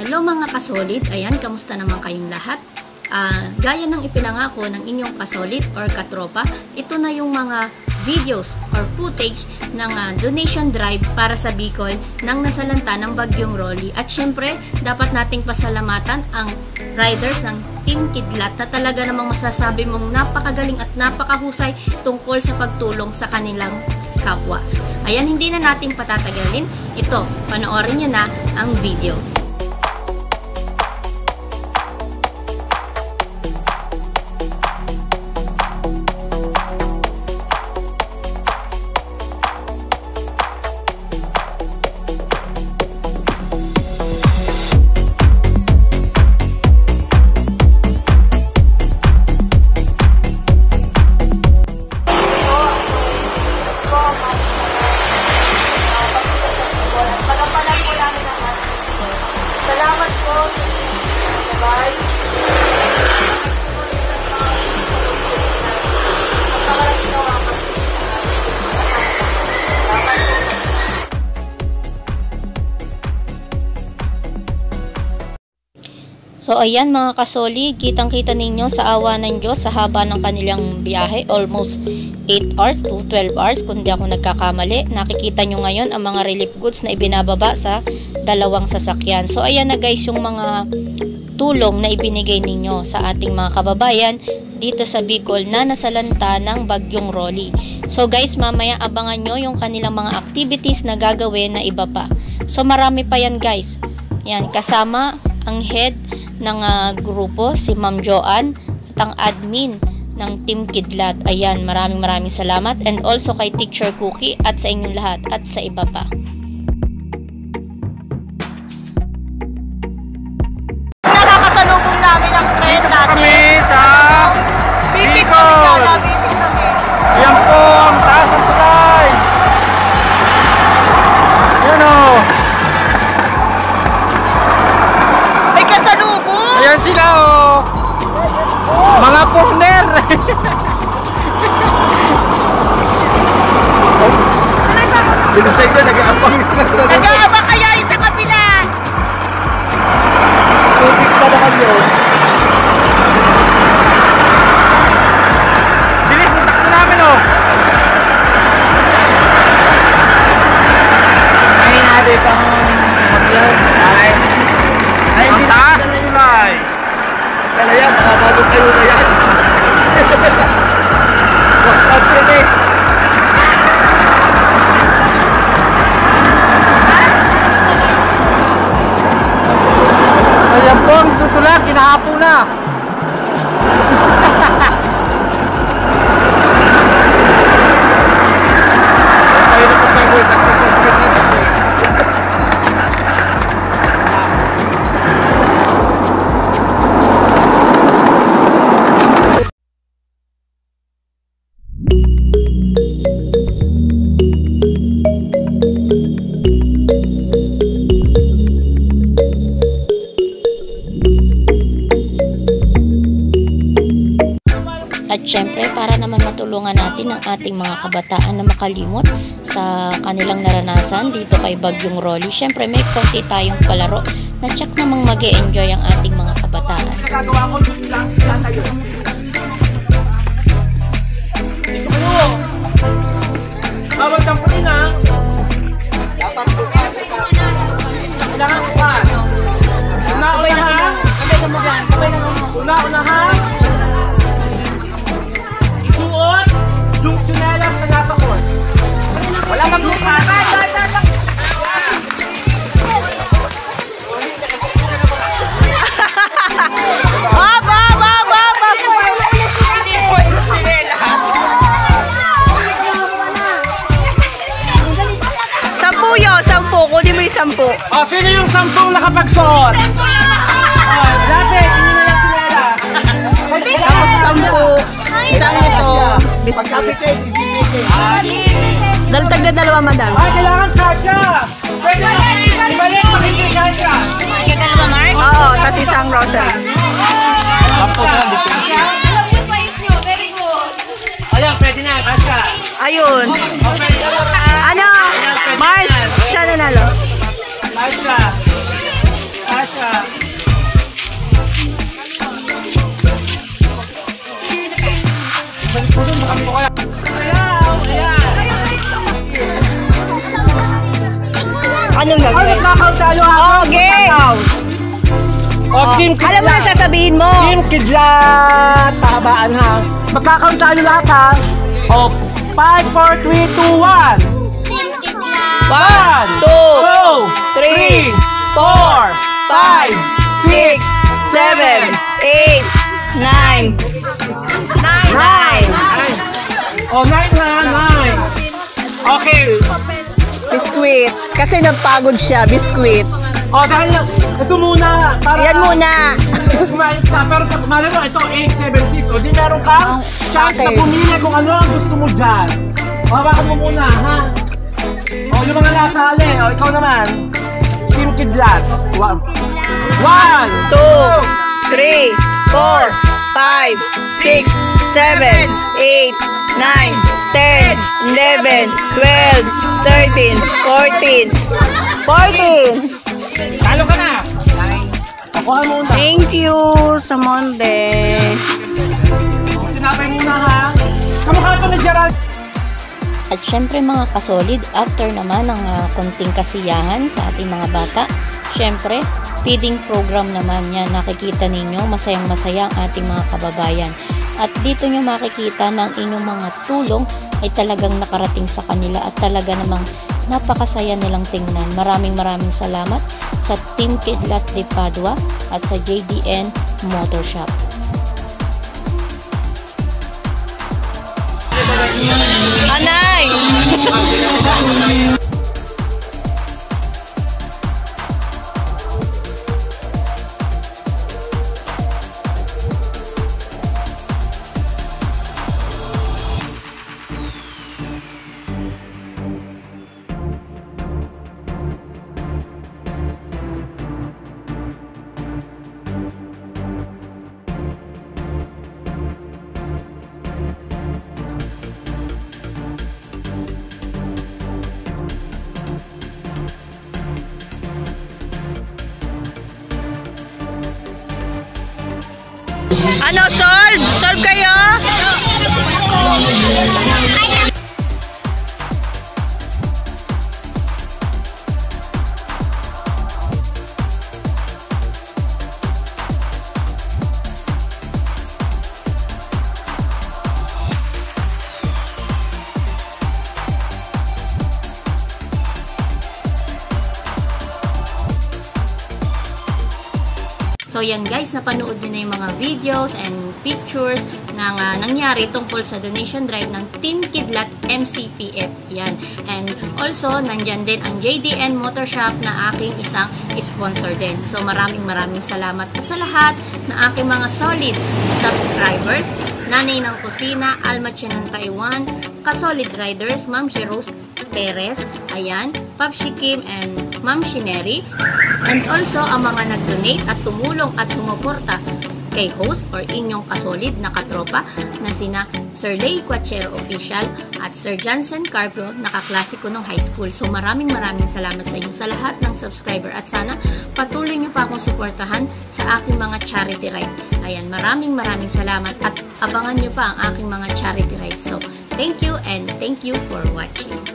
Hello mga kasolid, ayan, kamusta naman kayong lahat? Ah, gaya ng ipinangako ng inyong kasolid or katropa, ito na yung mga videos or footage ng ah, donation drive para sa Bicol nang nasalanta ng Bagyong Rolly. At syempre, dapat nating pasalamatan ang riders ng Team Kidlat na talaga namang masasabi mong napakagaling at napakahusay tungkol sa pagtulong sa kanilang kapwa. Ayan, hindi na natin patatagalin. Ito, panoorin nyo na ang video. So ayan mga kasoli, kitang-kita ninyo sa awa ng Diyos sa haba ng kanilang biyahe, almost 8 hours to 12 hours kung di ako nagkakamali. Nakikita nyo ngayon ang mga relief goods na ibinababa sa dalawang sasakyan. So ayan na guys yung mga tulong na ibinigay ninyo sa ating mga kababayan dito sa Bicol na nasalanta ng Bagyong Rolly. So guys, mamaya abangan nyo yung kanilang mga activities na gagawin na iba pa. So marami pa yan guys. Yan, kasama ang head ng ah, grupo, si Ma'am Joanne, at ang admin ng Team Kidlat. Ayan, maraming maraming salamat. And also kay Teacher Cookie at sa inyong lahat at sa iba pa. Binisay ko, nag-aabang Nag-aaba kaya At syempre, para naman matulungan natin ang ating mga kabataan na makalimot sa kanilang naranasan dito kay Bagyong Rolly. Syempre, may konti tayong palaro na tsak namang mag enjoy ang ating mga kabataan. Gagawa ko dun lang, tatayo. Bawal kang ha. Dapat sukatan ka. Kailangan pa. Una-una ha. Una-una ha. Isuot yung tsinelas na nasa court. Wala kang bukaran. Yun, sampu. Kunin mo yung sampu. O, Oh, sino yung sampung nakapagsuot? O, lapit. Hindi na lang Tapos sampu. Isang eh, bibigay. Daltag na dalawa, madam. Ay, kailangan kasha. Pwede na. Ibalik mo mo kaya. Anong gagawin? Anong kakao tayo? Ah. Oh, okay. O, oh, oh, Team Kidlat. Alam mo na sasabihin mo. Team Kidlat. Pahabaan ha. Magkakao tayo lahat ha. O, 5, 4, 3, 2, 1. 1, 2, 3, 4, 5, 6, 7, 8, 9, 10, Oh, nine na, nine. Okay. Biskuit. Kasi nagpagod siya, biskuit. Oh, dahil ito muna. Para Yan muna. Kumain ka. Pero malay mo, ito 876. O, di meron kang ah, chance na pumili kung ano ang gusto mo dyan. O, hawakan mo muna, ha? O, yung mga nasa alin. O, ikaw naman. Team Kidlat. One, one two, three, four, five, six, seven, eight, nine, ten, eleven, twelve, thirteen, fourteen, fourteen. Talo ka na. Kuha muna. Thank you sa Monday. Tinapay muna, ha? Kamukha ito ni Gerald. At syempre mga kasolid, after naman ng ah, konting kasiyahan sa ating mga bata, syempre, feeding program naman yan. Nakikita ninyo, masayang masaya ang ating mga kababayan. At dito nyo makikita ng inyong mga tulong ay talagang nakarating sa kanila at talaga namang napakasaya nilang tingnan. Maraming maraming salamat sa Team Kidlat de Padua at sa JDN Motor Shop. Anay! Ano, solve? Solve kayo? So yan guys, napanood nyo na yung mga videos and pictures ng ah, nangyari tungkol sa donation drive ng Team Kidlat MCPF. Yan. And also, nandyan din ang JDN Motor Shop na aking isang sponsor din. So maraming maraming salamat sa lahat ng aking mga solid subscribers. Nanay ng Kusina, Alma Chen ng Taiwan, Kasolid Riders, Ma'am si Perez, ayan, Papsi Kim and Ma'am Shineri, and also ang mga nag-donate at tumulong at sumuporta kay host or inyong kasolid na katropa na sina Sir Lay Quachero Official at Sir Johnson Carpio na kaklase ko nung high school. So maraming maraming salamat sa inyo sa lahat ng subscriber at sana patuloy nyo pa akong suportahan sa aking mga charity ride. Ayan, maraming maraming salamat at abangan nyo pa ang aking mga charity ride. So, thank you and thank you for watching.